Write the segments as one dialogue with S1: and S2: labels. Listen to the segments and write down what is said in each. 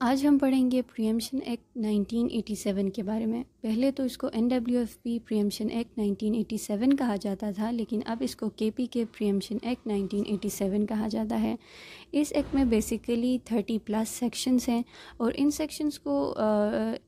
S1: आज हम पढ़ेंगे प्रियमशन एक्ट 1987 के बारे में। पहले तो इसको N W F P preemption act 1987 कहा जाता था, लेकिन अब इसको के पी के प्रियमशन एक्ट 1987 कहा जाता है। इस एक्ट में बेसिकली 30 प्लस सेक्शंस हैं और इन सेक्शंस को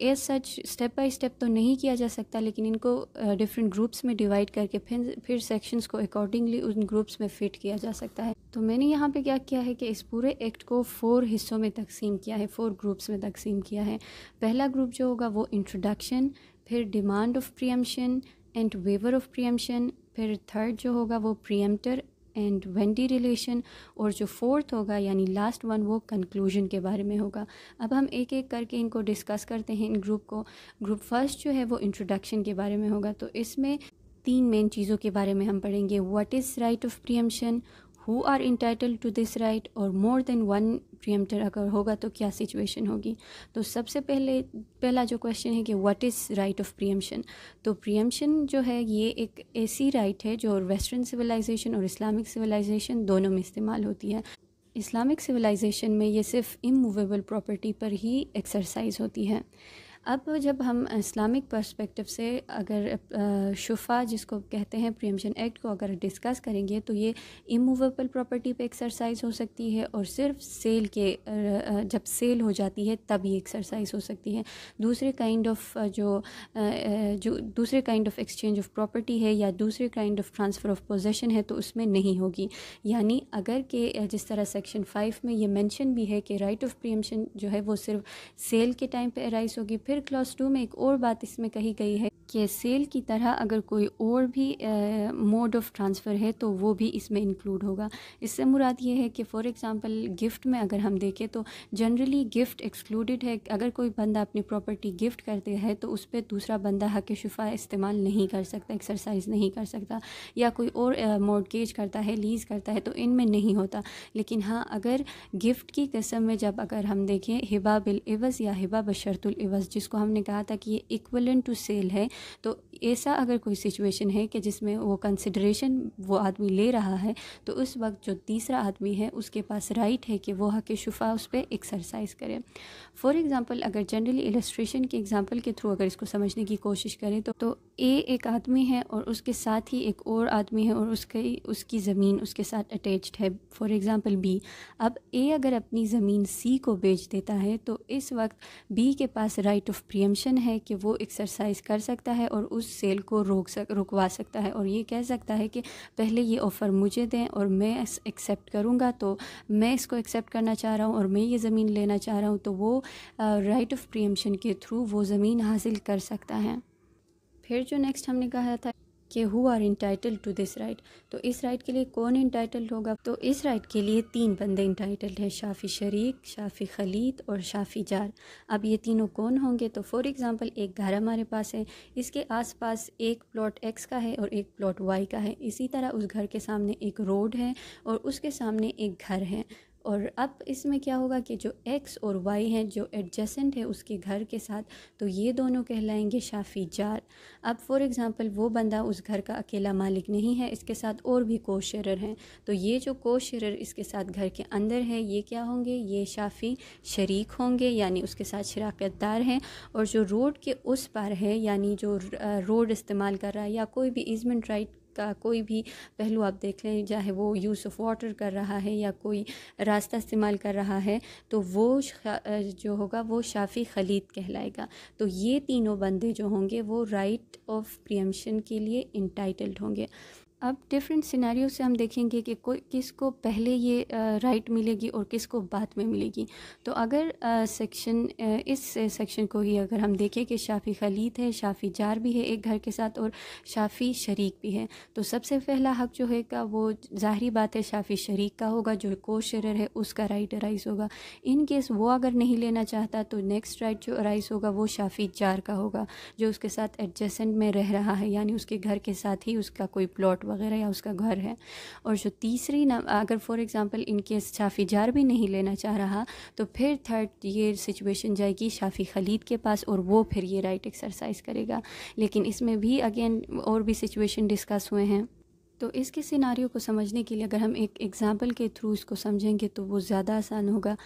S1: as such step by step तो नहीं किया जा सकता लेकिन इनको डिफरेंट ग्रुप्स में डिवाइड करके फिर फिर सेक्शंस को अकॉर्डिंगली उन ग्रुप्स में फ़िट किया जा सकता है। तो मैंने यहाँ पे क्या किया है कि इस पूरे एक्ट को फ़ोर हिस्सों में तकसीम किया है फ़ोर ग्रुप्स में तकसीम किया है। पहला ग्रुप जो होगा वो इंट्रोडक्शन फिर demand of preemption and waiver of preemption फिर थर्ड जो होगा वो प्रियमटर एंड वेंडी रिलेशन और जो फोर्थ होगा, यानी लास्ट वन वो कंक्लूजन के बारे में होगा। अब हम एक एक करके इनको डिस्कस करते हैं इन ग्रुप को। ग्रुप फ़र्स्ट जो है, वो इंट्रोडक्शन के बारे में होगा। तो इसमें तीन मेन चीज़ों के बारे में हम पढ़ेंगे। What is right of preemption who are entitled to this right और मोर देन वन प्रियमटर अगर होगा तो क्या सिचुएशन होगी? तो सबसे पहले, पहला जो क्वेश्चन है कि what is right of preemption तो प्रियमशन जो है, ये एक ऐसी राइट right है जो वेस्टर्न सिविलाइजेशन और इस्लामिक सिविलाइजेशन दोनों में इस्तेमाल होती है। इस्लामिक सिविलाइजेशन में ये सिर्फ़ इमूवेबल प्रॉपर्टी पर ही एक्सरसाइज होती है। अब जब हम इस्लामिक पर्सपेक्टिव से अगर शुफा जिसको कहते हैं प्रियमशन एक्ट को अगर डिस्कस करेंगे तो ये इमूवेबल प्रॉपर्टी पे एक्सरसाइज हो सकती है और सिर्फ़ सेल के जब सेल हो जाती है तब ये एक्सरसाइज हो सकती है। दूसरे काइंड ऑफ़ जो जो दूसरे kind of exchange of property है या दूसरे kind of transfer of possession है तो उसमें नहीं होगी। यानी अगर के जिस तरह सेक्शन फ़ाइव में ये मैंशन भी है कि राइट ऑफ़ प्रियमशन जो है वो सिर्फ़ सेल के टाइम पे अराइज होगी, फिर फिर क्लास टू में एक और बात इसमें कही गई है। कि सेल की तरह अगर कोई और भी मोड ऑफ़ ट्रांसफ़र है तो वो भी इसमें इंक्लूड होगा। इससे मुराद ये है कि फ़ॉर एग्ज़ाम्पल गिफ़्ट में अगर हम देखें तो जनरली गिफ़्ट एक्सक्लूडेड है। अगर कोई बंदा अपनी प्रॉपर्टी गिफ्ट करते हैं तो उस पर दूसरा बंदा हक शुफा इस्तेमाल नहीं कर सकता एक्सरसाइज नहीं कर सकता। या कोई और मोडगेज करता है लीज़ करता है तो इनमें नहीं होता। लेकिन हाँ अगर गिफ्ट की किस्म में जब अगर हम देखें हिबा बिल एवज़ या हिबा बशरतुल एवज़ जिसको हमने कहा था कि ये इक्वलेंट टू सेल है तो ऐसा अगर कोई सिचुएशन है कि जिसमें वो कंसिड्रेशन वो आदमी ले रहा है तो उस वक्त जो तीसरा आदमी है, उसके पास राइट है कि वो हक शफा उस पर एक्सरसाइज करें। फॉर एग्ज़ाम्पल अगर जनरली इलस्ट्रेशन के एग्ज़ाम्पल के थ्रू अगर इसको समझने की कोशिश करें तो तो ए एक आदमी है और उसके साथ ही एक और आदमी है और उसके, उसकी ज़मीन उसके साथ अटैच्ड है फॉर एग्ज़ाम्पल बी अब ए अगर अपनी ज़मीन सी को बेच देता है तो इस वक्त बी के पास राइट ऑफ़ प्रियमशन है कि वो एक्सरसाइज कर सकता है और उस सेल को रोक सक, रुकवा सकता है। और ये कह सकता है कि पहले ये ऑफ़र मुझे दें और मैं एक्सेप्ट करूँगा तो मैं इसको एक्सेप्ट करना चाह रहा हूँ और मैं ये ज़मीन लेना चाह रहा हूँ तो वो राइट ऑफ़ प्रियमशन के थ्रू वो ज़मीन हासिल कर सकता है। फिर जो नेक्स्ट हमने कहा था कि who are entitled to this right तो इस राइट के लिए कौन इंटाइटल्ड होगा? तो इस राइट के लिए तीन बंदे इंटाइटल्ड हैं, शाफ़ी शरीक, शाफ़ी खलीद और शाफ़ी जार। अब ये तीनों कौन होंगे? तो फॉर एग्ज़ाम्पल एक घर हमारे पास है, इसके आसपास एक प्लॉट एक्स का है और एक प्लॉट वाई का है। इसी तरह उस घर के सामने एक रोड है और उसके सामने एक घर है। और अब इसमें क्या होगा कि जो एक्स और वाई हैं, जो एडजसेंट है उसके घर के साथ तो ये दोनों कहलाएँगे शाफ़ी जार अब फॉर एग्ज़ाम्पल वो बंदा उस घर का अकेला मालिक नहीं है, इसके साथ और भी को शेरर हैं। तो ये जो को इसके साथ घर के अंदर है, ये क्या होंगे? ये शाफ़ी शरीक होंगे, यानी उसके साथ शराकत दार हैं। और जो रोड के उस पार है, यानी जो रोड इस्तेमाल कर रहा है, या कोई भी ईजमेंट राइट का कोई भी पहलू आप देख लें, चाहे वो यूज़ ऑफ़ वाटर कर रहा है या कोई रास्ता इस्तेमाल कर रहा है तो वो जो होगा वो शाफ़ी खलीद कहलाएगा। तो ये तीनों बंदे जो होंगे वो राइट ऑफ़ प्रियमशन के लिए इंटाइटल्ड होंगे। अब डिफरेंट सिनेरियो से हम देखेंगे कि कोई, किसको पहले ये राइट मिलेगी और किसको बाद में मिलेगी। तो अगर सेक्शन इस सेक्शन को ही अगर हम देखें कि शाफ़ी खलीद है, शाफ़ी जार भी है एक घर के साथ और शाफ़ी शरीक भी है तो सबसे पहला हक जो है का वो ज़ाहरी बात है शाफ़ी शरीक का होगा, जो को शरर है उसका राइट अराइज होगा। इन केस वो अगर नहीं लेना चाहता तो नेक्स्ट राइट जो अराइज होगा वो शाफ़ी जार का होगा, जो उसके साथ एडजस्टेंट में रह रहा है, यानी उसके घर के साथ ही उसका कोई प्लॉट वगैरह या उसका घर है। और जो तीसरी ना, अगर फॉर एग्ज़ाम्पल इनकेस शाफ़ी जार भी नहीं लेना चाह रहा तो फिर थर्ड ये सिचुएशन जाएगी शाफ़ी खलीद के पास और वो फिर ये राइट एक्सरसाइज करेगा। लेकिन इसमें भी अगेन और भी सिचुएशन डिस्कस हुए हैं। तो इसके सिनारियों को समझने के लिए अगर हम एक एग्ज़ाम्पल के थ्रू इसको समझेंगे तो वो ज़्यादा आसान होगा।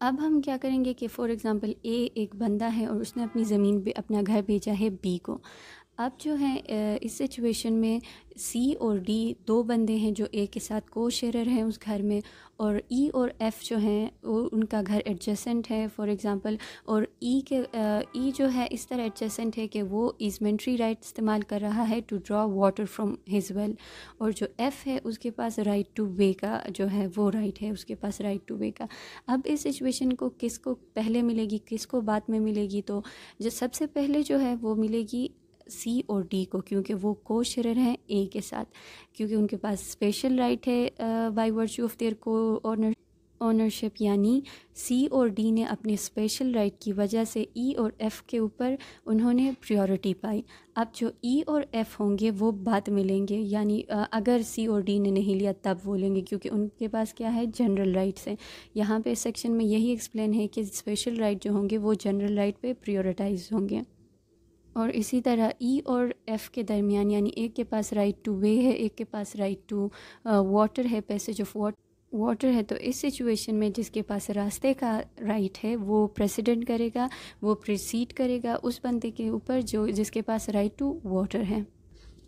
S1: अब हम क्या करेंगे कि फ़ॉर एग्ज़ाम्पल ए एक बंदा है और उसने अपनी ज़मीन अपना घर भेजा है बी को। अब जो है इस सिचुएशन में सी और डी दो बंदे हैं जो ए के साथ को शेयर हैं उस घर में और ई e और एफ़ जो हैं, वो उनका घर एडजसेंट है फॉर एग्ज़ाम्पल और ई e के ई e जो है इस तरह एडजसेंट है कि वो इजमेंट्री राइट इस्तेमाल कर रहा है to draw water from his well और जो एफ़ है उसके पास राइट टू वे का जो है, वो राइट है उसके पास राइट टू वे का। अब इस सिचुएशन को किसको पहले मिलेगी, किसको बाद में मिलेगी तो जो सबसे पहले जो है वो मिलेगी सी और डी को, क्योंकि वो को शेयर हैं ए के साथ, क्योंकि उनके पास स्पेशल राइट है by virtue of their co-owner ownership यानी सी और डी ने अपने स्पेशल राइट की वजह से ई और एफ़ के ऊपर उन्होंने प्रायोरिटी पाई। अब जो ई और एफ़ होंगे, वो बाद में लेंगे यानी अगर सी और डी ने नहीं लिया, तब वो लेंगे क्योंकि उनके पास क्या है जनरल राइट्स हैं। यहाँ पे सेक्शन में यही एक्सप्लेन है कि स्पेशल राइट जो होंगे, वो जनरल राइट पे प्रायोरिटाइज होंगे। और इसी तरह ई e और एफ़ के दरमियान, यानी एक के पास राइट टू वे है एक के पास राइट टू वाटर है पैसेज ऑफ़ वाट वाटर है तो इस सिचुएशन में जिसके पास रास्ते का राइट है, वो प्रेसिडेंट करेगा, वो प्रिसीड करेगा उस बंदे के ऊपर जो, जिसके पास राइट टू वाटर है।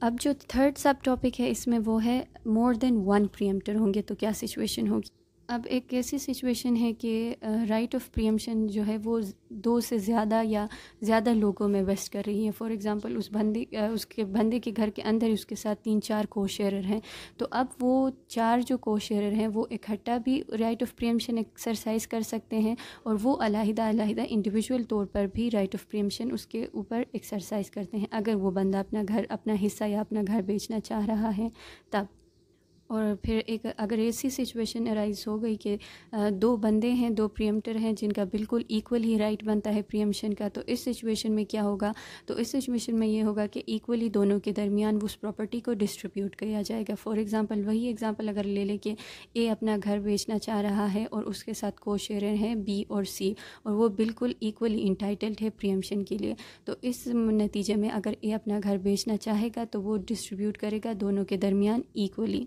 S1: अब जो थर्ड सब टॉपिक है, इसमें वो है मोर देन वन प्रियमटर होंगे तो क्या सिचुएशन होगी? अब एक ऐसी सिचुएशन है कि राइट ऑफ़ प्रियमशन जो है वो दो से ज़्यादा या ज़्यादा लोगों में वेस्ट कर रही है। फॉर एग्ज़ाम्पल उस बंदे उसके बंदे के घर के अंदर ही उसके साथ तीन चार को शेयर हैं। तो अब वो चार जो को हैं वो इकट्ठा भी राइट ऑफ़ प्रियमशन एक्सरसाइज कर सकते हैं और वो अलहदा अलहदा इंडिविजुअल तौर पर भी राइट ऑफ़ प्रियमशन उसके ऊपर एक्सरसाइज करते हैं। अगर वो बंदा अपना घर, अपना हिस्सा या अपना घर बेचना चाह रहा है, तब। और फिर एक अगर ऐसी सिचुएशन अराइज हो गई कि दो बंदे हैं, दो प्रियमटर हैं जिनका बिल्कुल इक्वल ही राइट बनता है प्रियमशन का तो इस सिचुएशन में क्या होगा? तो इस सिचुएशन में ये होगा कि इक्वली दोनों के दरमियान उस प्रॉपर्टी को डिस्ट्रीब्यूट किया जाएगा। फॉर एग्ज़ाम्पल वही एग्ज़ाम्पल अगर ले लें कि ए अपना घर बेचना चाह रहा है और उसके साथ को शेयर हैं बी और सी और वो बिल्कुल इक्वली इंटाइटल्ड है प्रियमशन के लिए तो इस नतीजे में अगर ए अपना घर बेचना चाहेगा तो वो डिस्ट्रीब्यूट करेगा दोनों के दरमियान इक्वली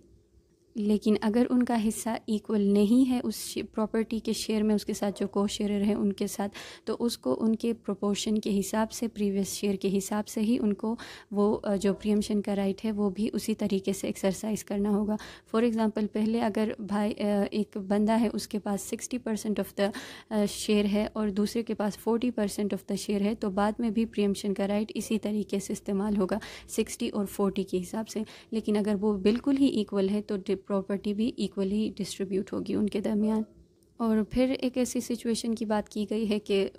S1: लेकिन अगर उनका हिस्सा इक्वल नहीं है उस प्रॉपर्टी के शेयर में, उसके साथ जो को शेयर है, उनके साथ तो उसको उनके प्रोपोर्शन के हिसाब से प्रीवियस शेयर के हिसाब से ही उनको वो जो प्रियमशन का राइट है, वो भी उसी तरीके से एक्सरसाइज करना होगा। फॉर एग्ज़ाम्पल पहले अगर भाई एक बंदा है, उसके पास sixty percent of the share है और दूसरे के पास forty percent of the share है तो बाद में भी प्रियमशन का राइट इसी तरीके से इस्तेमाल होगा सिक्सटी और फोर्टी के हिसाब से। लेकिन अगर वो बिल्कुल ही इक्वल है तो प्रॉपर्टी भी इक्वली डिस्ट्रीब्यूट होगी उनके दरमियान। और फिर एक ऐसी सिचुएशन की बात की गई है कि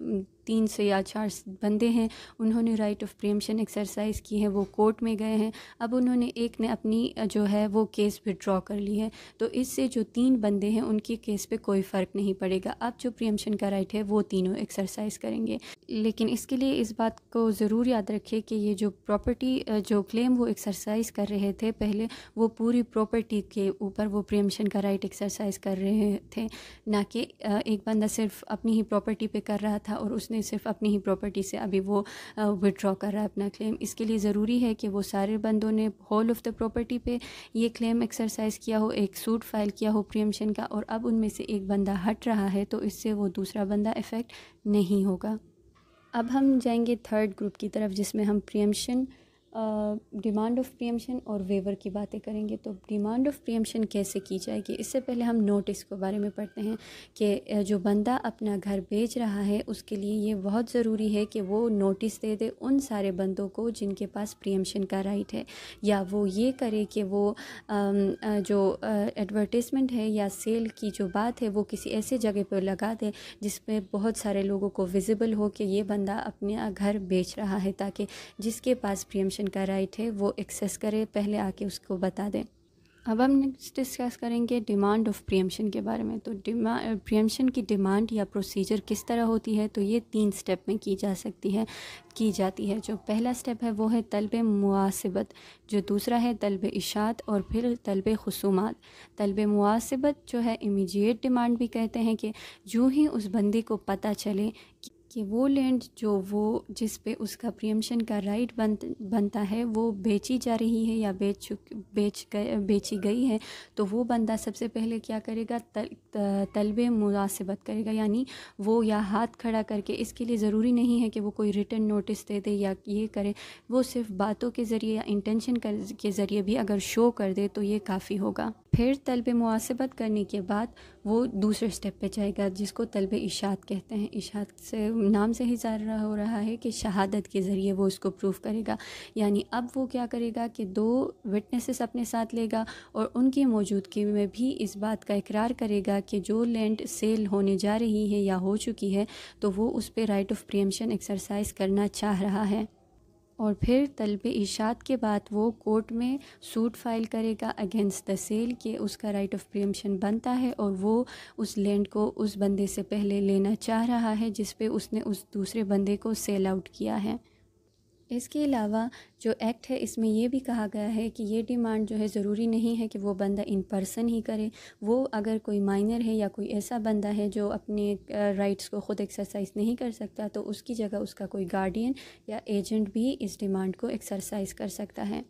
S1: तीन से या चार बंदे हैं, उन्होंने राइट ऑफ़ प्रियमशन एक्सरसाइज की है, वो कोर्ट में गए हैं। अब उन्होंने एक ने अपनी जो है, वो केस विड्रॉ कर ली है। तो इससे जो तीन बंदे हैं, उनके केस पे कोई फ़र्क नहीं पड़ेगा। अब जो प्रियमशन का राइट है, वो तीनों एक्सरसाइज करेंगे। लेकिन इसके लिए इस बात को ज़रूर याद रखें कि ये जो प्रॉपर्टी जो क्लेम वो एक्सरसाइज कर रहे थे, पहले वो पूरी प्रॉपर्टी के ऊपर वो प्रियमशन का राइट एक्सरसाइज कर रहे थे, ना कि एक बंदा सिर्फ़ अपनी ही प्रॉपर्टी पे कर रहा था और उसने सिर्फ़ अपनी ही प्रॉपर्टी से अभी वो विड्रॉ कर रहा है अपना क्लेम इसके लिए ज़रूरी है कि वो सारे बंदों ने होल ऑफ़ द प्रॉपर्टी पे ये क्लेम एक्सरसाइज किया हो, एक सूट फ़ाइल किया हो प्रियमशन का और अब उनमें से एक बंदा हट रहा है तो इससे वो दूसरा बंदा इफ़ेक्ट नहीं होगा। अब हम जाएँगे थर्ड ग्रुप की तरफ़ जिसमें हम प्रियमशन डिमांड ऑफ़ प्रियमशन और वेवर की बातें करेंगे तो डिमांड ऑफ़ प्रियमशन कैसे की जाएगी? इससे पहले हम नोटिस के बारे में पढ़ते हैं कि जो बंदा अपना घर बेच रहा है, उसके लिए ये बहुत ज़रूरी है कि वो नोटिस दे दे उन सारे बंदों को जिनके पास प्रियमशन का राइट है। या वो ये करे कि वो जो एडवर्टिज़मेंट है या सेल की जो बात है, वो किसी ऐसे जगह पर लगा दे जिसमें बहुत सारे लोगों को विजिबल हो कि ये बंदा अपना घर बेच रहा है ताकि जिसके पास प्रियमशन प्रियमशन का राइट है वो एक्सेस करे, पहले आके उसको बता दें। अब हम नेक्स्ट डिस्कस करेंगे डिमांड ऑफ़ प्रियमशन के बारे में। तो डिमा प्रियमशन की डिमांड या प्रोसीजर किस तरह होती है तो ये तीन स्टेप में की जा सकती है, की जाती है। जो पहला स्टेप है, वो है तलब मुआसबत, जो दूसरा है तलब इशात और फिर तलब खसूमात। तलब मुआसबत जो है इमीजिएट डिमांड भी कहते हैं कि, जो ही उस बंदी को पता चले कि वो लैंड जो वो जिस पे उसका प्रियमशन का राइट बन बनता है वो बेची जा रही है या बेच चुक बेच गए बेची गई है तो वो बंदा सबसे पहले क्या करेगा? तल, तलब मुनासिबत करेगा। यानी वो या हाथ खड़ा करके इसके लिए ज़रूरी नहीं है कि वो कोई रिटर्न नोटिस दे दे या ये करे। वो सिर्फ़ बातों के ज़रिए या इंटेंशन के ज़रिए भी अगर शो कर दे तो ये काफ़ी होगा। फिर तलब मुआसबत करने के बाद वो दूसरे स्टेप पे जाएगा, जिसको तलब इशात कहते हैं। इशात से, नाम से ही ज़ाहिर हो रहा है कि शहादत के ज़रिए वो उसको प्रूव करेगा। यानी अब वो क्या करेगा कि दो विटनेसेस अपने साथ लेगा और उनकी मौजूदगी में भी इस बात का इकरार करेगा कि जो लैंड सेल होने जा रही है या हो चुकी है तो वो उस पर राइट ऑफ़ प्रियमशन एक्सरसाइज करना चाह रहा है। और फिर तलब इशात के बाद वो कोर्ट में सूट फ़ाइल करेगा अगेंस्ट द सेल के, उसका राइट ऑफ़ प्रियमशन बनता है और वो उस लैंड को उस बंदे से पहले लेना चाह रहा है, जिस पे उसने उस दूसरे बंदे को सेल आउट किया है। इसके अलावा जो एक्ट है, इसमें यह भी कहा गया है कि ये डिमांड जो है ज़रूरी नहीं है कि वो बंदा इन पर्सन ही करे। वो अगर कोई माइनर है या कोई ऐसा बंदा है जो अपने राइट्स को ख़ुद एक्सरसाइज नहीं कर सकता तो उसकी जगह उसका कोई गार्डियन या एजेंट भी इस डिमांड को एक्सरसाइज कर सकता है।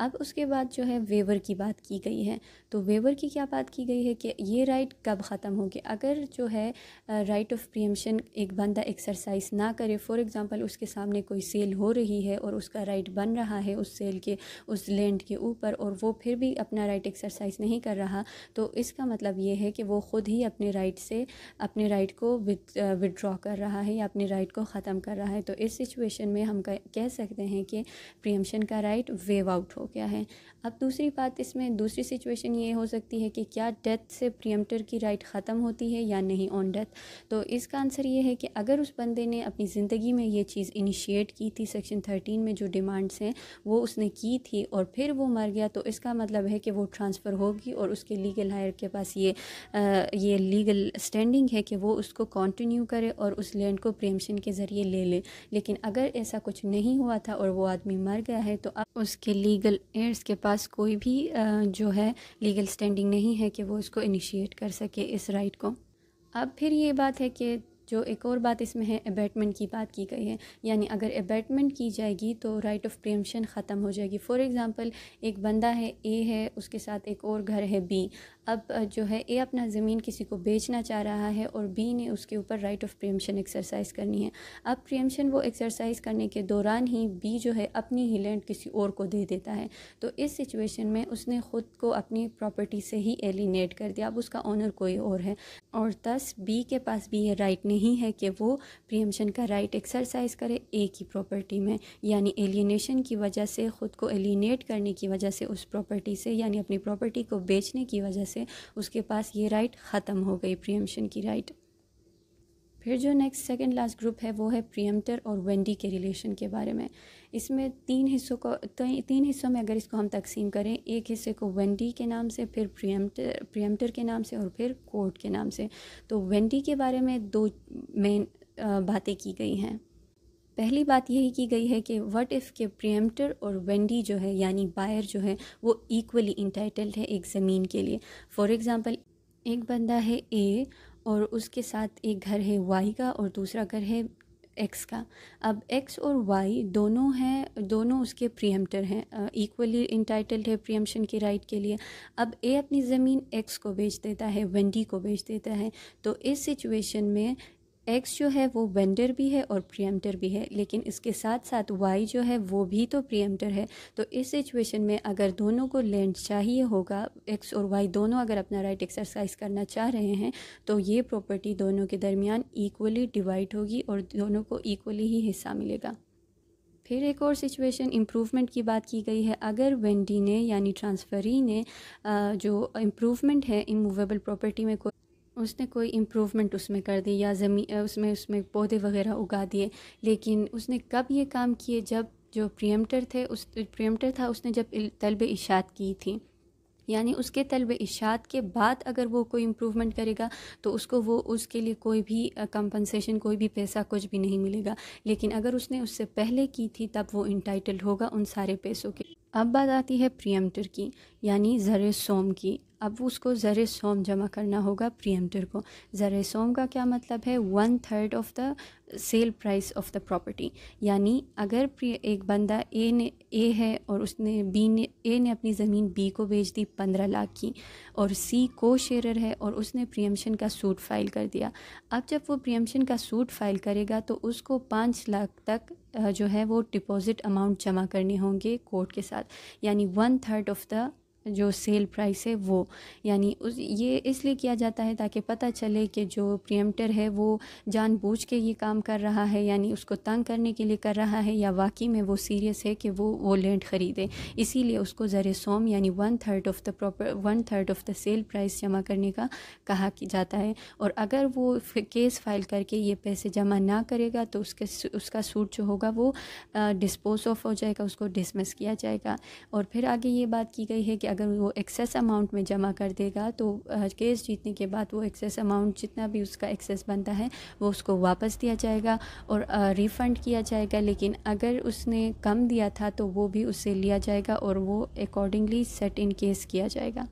S1: अब उसके बाद जो है वेवर की बात की गई है। तो वेवर की क्या बात की गई है कि ये राइट कब ख़त्म होगी अगर जो है राइट ऑफ़ प्रियमशन एक बंदा एक्सरसाइज ना करे फॉर एग्ज़ाम्पल उसके सामने कोई सेल हो रही है और उसका राइट बन रहा है उस सेल के, उस लैंड के ऊपर और वो फिर भी अपना राइट एक्सरसाइज नहीं कर रहा तो इसका मतलब ये है कि वो ख़ुद ही अपने राइट से, अपने राइट को विदड्रॉ कर रहा है या अपने राइट को ख़त्म कर रहा है। तो इस सिचुएशन में हम कह सकते हैं कि प्रियमशन का राइट वेव आउट हो गया है। अब दूसरी बात इसमें दूसरी सिचुएशन ये हो सकती है कि क्या डेथ से प्रियमटर की राइट ख़त्म होती है या नहीं ऑन डेथ तो इसका आंसर ये है कि अगर उस बंदे ने अपनी ज़िंदगी में ये चीज़ इनिशिएट की थी सेक्शन थर्टीन में जो डिमांड्स हैं वो उसने की थी और फिर वो मर गया तो इसका मतलब है कि वो ट्रांसफ़र होगी और उसके लीगल हायर के पास ये आ, ये लीगल स्टैंडिंग है कि वो उसको कंटिन्यू करे और उस लैंड को प्रेमशन के ज़रिए ले ले। लेकिन अगर ऐसा कुछ नहीं हुआ था और वो आदमी मर गया है तो अब उसके लीगल एयर्स के पास कोई भी जो है लीगल स्टैंडिंग नहीं है कि वो इसको इनिशिएट कर सके इस राइट को। अब फिर ये बात है कि जो एक और बात इसमें है अबैटमेंट की बात की गई है। यानी अगर अबैटमेंट की जाएगी तो राइट ऑफ़ प्रियमशन ख़त्म हो जाएगी। फ़ॉर एग्ज़ाम्पल एक बंदा है ए है, उसके साथ एक और घर है बी अब जो है, ए अपना ज़मीन किसी को बेचना चाह रहा है और बी ने उसके ऊपर राइट ऑफ़ प्रियमशन एक्सरसाइज करनी है। अब प्रियमशन वो एक्सरसाइज करने के दौरान ही बी जो है अपनी ही लैंड किसी और को दे देता है। तो इस सिचुएशन में उसने ख़ुद को अपनी प्रॉपर्टी से ही एलिनेट कर दिया। अब उसका ऑनर कोई और है। और दस बी के पास भी ये राइट नहीं है कि वो प्रियमशन का राइट एक्सरसाइज करे ए की प्रॉपर्टी में। यानी एलिनेशन की वजह से, ख़ुद को एलिनेट करने की वजह से, उस प्रॉपर्टी से, यानी अपनी प्रॉपर्टी को बेचने की वजह से उसके पास ये राइट ख़त्म हो गई प्रियमशन की राइट फिर जो नेक्स्ट सेकंड लास्ट ग्रुप है, वो है प्रियमटर और वेंडी के रिलेशन के बारे में। इसमें तीन हिस्सों को, तीन हिस्सों में अगर इसको हम तकसीम करें, एक हिस्से को वेंडी के नाम से, फिर प्रियमटर प्रियमटर के नाम से और फिर कोर्ट के नाम से। तो वेंडी के बारे में दो मेन बातें की गई हैं। पहली बात यही की गई है कि व्हाट इफ़ के प्रियमटर और वेंडी जो है, यानी बायर जो है, वो इक्वली इंटाइटल्ड है एक ज़मीन के लिए। फॉर एग्ज़ाम्पल एक बंदा है ए और उसके साथ एक घर है वाई का और दूसरा घर है एक्स का। अब एक्स और वाई दोनों हैं, दोनों उसके प्रियमटर हैं इक्वली इंटाइटल्ड है प्रियमशन के राइट के लिए। अब ए अपनी ज़मीन एक्स को बेच देता है वेंडी को बेच देता है। तो इस सिचुएशन में एक्स जो है वो वेंडर भी है और प्रियमटर भी है, लेकिन इसके साथ साथ वाई जो है वो भी तो प्रियमटर है। तो इस सिचुएशन में अगर दोनों को लैंड चाहिए होगा एक्स और वाई दोनों अगर अपना राइट एक्सरसाइज करना चाह रहे हैं तो ये प्रॉपर्टी दोनों के दरमियान इक्वली डिवाइड होगी और दोनों को इक्वली ही हिस्सा मिलेगा। फिर एक और सिचुएशन इम्प्रूवमेंट की बात की गई है। अगर वेंडी ने, यानी ट्रांसफ़री ने जो इम्प्रूवमेंट है इमूवेबल प्रॉपर्टी में कोई उसने कोई इम्प्रूवमेंट उसमें कर दी या ज़मीन उसमें उसमें पौधे वगैरह उगा दिए, लेकिन उसने कब ये काम किए जब जो प्रियमटर थे, उस प्रियमटर था, उसने जब तलब इशात की थी। यानी उसके तलब इशात के बाद अगर वो कोई इम्प्रूवमेंट करेगा तो उसको वो, उसके लिए कोई भी कंपनसेशन कोई भी पैसा कुछ भी नहीं मिलेगा। लेकिन अगर उसने उससे पहले की थी, तब वो इंटाइटल्ड होगा उन सारे पैसों के अब बात आती है प्रियमटर की, यानी ज़र सोम की। अब उसको ज़र सोम जमा करना होगा प्रियमटर को। ज़र सोम का क्या मतलब है? One third of the sale price of the property यानी अगर एक बंदा ए ने ए है और उसने बी ने ए ने अपनी ज़मीन बी को बेच दी, पंद्रह लाख की, और सी को शेयर है और उसने प्रियमशन का सूट फ़ाइल कर दिया। अब जब वो प्रियमशन का सूट फ़ाइल करेगा तो उसको पाँच लाख तक जो है वो डिपॉज़िट अमाउंट जमा करने होंगे कोर्ट के साथ। यानी वन थर्ड ऑफ़ द जो सेल प्राइस है वो, यानी उस, ये इसलिए किया जाता है ताकि पता चले कि जो प्रियमटर है वो जानबूझ के ये काम कर रहा है, यानी उसको तंग करने के लिए कर रहा है, या वाकई में वो सीरियस है कि वो वो लैंड ख़रीदे। इसीलिए उसको ज़र सोम, यानी one third of the proper, one third of the sale price जमा करने का कहा जाता है। और अगर वो केस फ़ाइल करके ये पैसे जमा ना करेगा तो उसके उसका सूट जो होगा वो डिस्पोज ऑफ़ हो जाएगा, उसको डिसमिस किया जाएगा। और फिर आगे ये बात की गई है कि अगर वो एक्सेस अमाउंट में जमा कर देगा तो केस जीतने के बाद वो एक्सेस अमाउंट जितना भी उसका एक्सेस बनता है, वो उसको वापस दिया जाएगा और रिफ़ंड किया जाएगा। लेकिन अगर उसने कम दिया था तो वो भी उससे लिया जाएगा और वो अकॉर्डिंगली सेट इन केस किया जाएगा।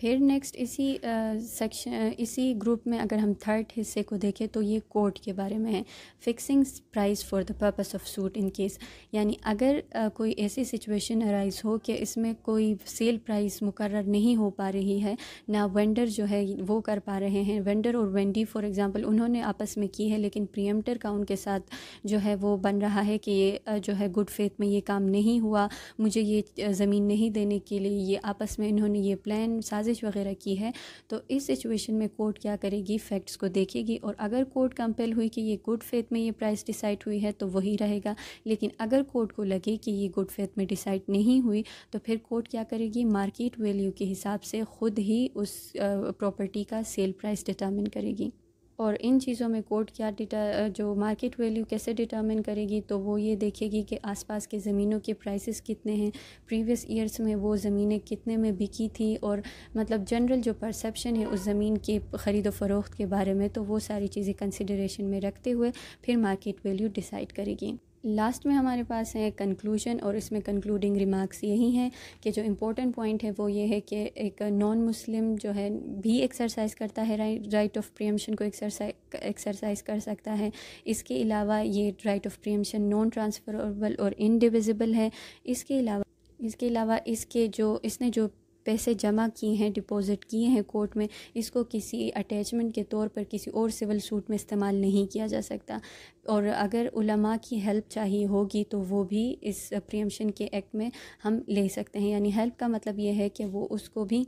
S1: फिर नेक्स्ट इसी सेक्शन इसी ग्रुप में अगर हम थर्ड हिस्से को देखें तो ये कोर्ट के बारे में है। Fixing price for the purpose of suit in case यानी अगर आ, कोई ऐसी सिचुएशन अराइज हो कि इसमें कोई सेल प्राइस मुकर नहीं हो पा रही है ना वेंडर जो है वो कर पा रहे हैं। वेंडर और वेंडी फॉर एग्ज़ाम्पल उन्होंने आपस में की है लेकिन प्रियमटर का उनके साथ जो है वो बन रहा है कि ये जो है गुड फेथ में ये काम नहीं हुआ मुझे ये ज़मीन नहीं देने के लिए ये आपस में इन्होंने ये प्लान साजिश साजिश वगैरह की है तो इस सिचुएशन में कोर्ट क्या करेगी? फैक्ट्स को देखेगी और अगर कोर्ट कंपेल हुई कि ये गुड फेथ में ये प्राइस डिसाइड हुई है तो वही रहेगा। लेकिन अगर कोर्ट को लगे कि ये गुड फेथ में डिसाइड नहीं हुई तो फिर कोर्ट क्या करेगी? मार्केट वैल्यू के हिसाब से ख़ुद ही उस प्रॉपर्टी का सेल प्राइस डिटर्मिन करेगी। और इन चीज़ों में कोर्ट क्या डिटा जो मार्केट वैल्यू कैसे डिटर्मिन करेगी तो वो ये देखेगी कि आसपास के ज़मीनों के प्राइसेस कितने हैं। प्रीवियस ईयर्स में वो ज़मीनें कितने में बिकी थी और मतलब जनरल जो परसेप्शन है उस ज़मीन के ख़रीद फ़रोख्त के बारे में तो वो सारी चीज़ें कंसिडरेशन में रखते हुए फिर मार्केट वैल्यू डिसाइड करेगी। लास्ट में हमारे पास है कंक्लूजन और इसमें कंक्लूडिंग रिमार्क्स यही हैं कि जो इम्पोर्टेंट पॉइंट है वो ये है कि एक नॉन मुस्लिम जो है भी एक्सरसाइज करता है राइट ऑफ़ प्रियमशन को एक्सरसाइज एक्सरसाइज कर सकता है। इसके अलावा ये right of preemption non transferable और इनडिविजिबल है। इसके अलावा इसके अलावा इसके जो, इसने जो पैसे जमा किए हैं, डिपॉज़िट किए हैं कोर्ट में, इसको किसी अटैचमेंट के तौर पर किसी और सिविल सूट में इस्तेमाल नहीं किया जा सकता। और अगर उलमा की हेल्प चाहिए होगी तो वो भी इस प्रियमशन के एक्ट में हम ले सकते हैं। यानी हेल्प का मतलब ये है कि वो उसको भी,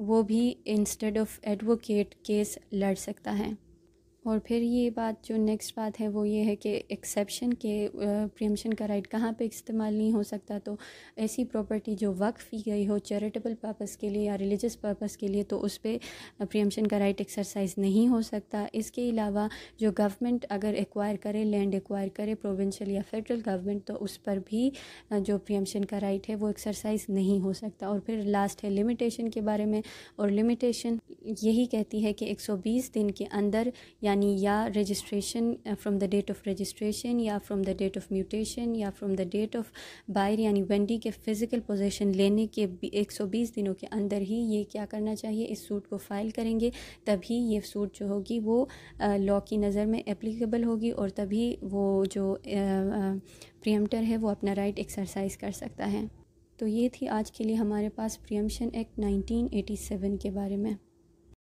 S1: वो भी इंस्टेड ऑफ़ एडवोकेट केस लड़ सकता है। और फिर ये बात जो नेक्स्ट बात है वो ये है कि एक्सेप्शन के प्रियमशन का राइट कहाँ पे इस्तेमाल नहीं हो सकता तो ऐसी प्रॉपर्टी जो वक्फ की गई हो चैरिटेबल पर्पस के लिए या रिलीजियस पर्पस के लिए तो उस पर प्रियमशन का राइट एक्सरसाइज नहीं हो सकता। इसके अलावा जो गवर्नमेंट अगर एक्वायर करे लैंड एक्वायर करे प्रोविंशियल या फेडरल गवर्नमेंट तो उस पर भी जो प्रियमशन का राइट है वो एक्सरसाइज नहीं हो सकता। और फिर लास्ट है लिमिटेशन के बारे में, और लिमिटेशन यही कहती है कि 120 दिन के अंदर या यानी या registration from the date of registration या from the date of mutation या from the date of buyer यानी वेंडी के फ़िज़िकल पोजीशन लेने के 120 दिनों के अंदर ही ये क्या करना चाहिए? इस सूट को फ़ाइल करेंगे तभी ये सूट जो होगी वो लॉ uh, की नज़र में एप्लीकेबल होगी और तभी वो जो प्रियमटर uh, uh, है वो अपना राइट एक्सरसाइज कर सकता है। तो ये थी आज के लिए हमारे पास प्रियमशन एक्ट 1987 के बारे में।